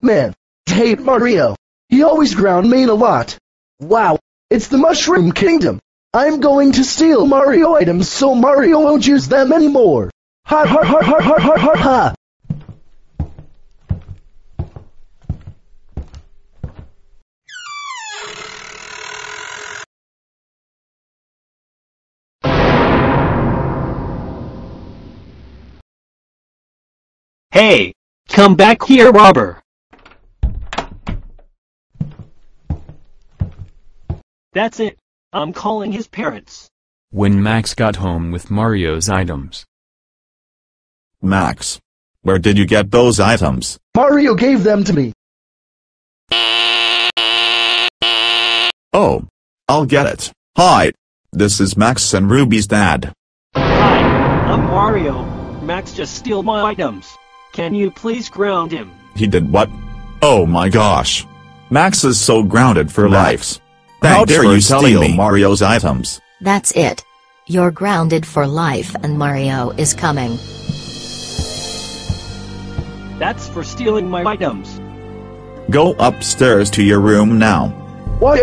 Man, I hate Mario. He always ground me a lot. Wow, it's the Mushroom Kingdom. I'm going to steal Mario items so Mario won't use them anymore. Ha ha ha ha ha ha ha ha. Hey! Come back here, robber! That's it. I'm calling his parents. When Max got home with Mario's items, Max. Where did you get those items? Mario gave them to me. Oh. I'll get it. Hi. This is Max and Ruby's dad. Hi, I'm Mario. Max just steal my items. Can you please ground him? He did what? Oh my gosh. Max is so grounded for life. How dare you telling steal me. Mario's items? That's it. You're grounded for life and Mario is coming. That's for stealing my items. Go upstairs to your room now. Why?